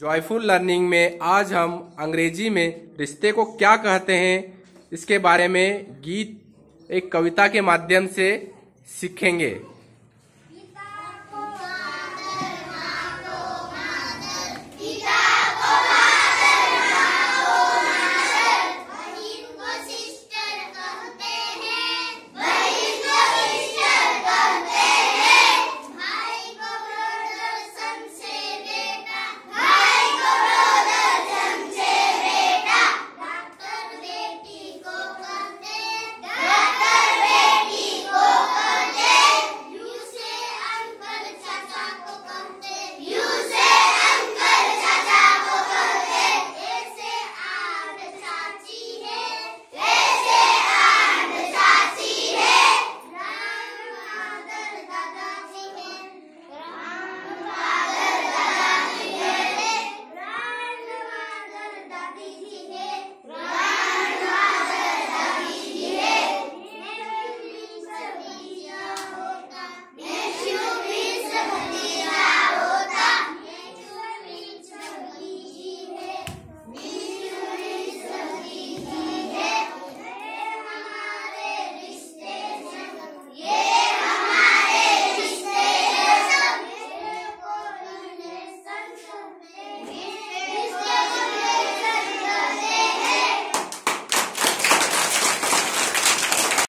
Joyful learning में आज हम अंग्रेज़ी में रिश्ते को क्या कहते हैं, इसके बारे में गीत, एक कविता के माध्यम से सीखेंगे।